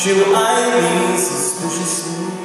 She will eye me suspiciously.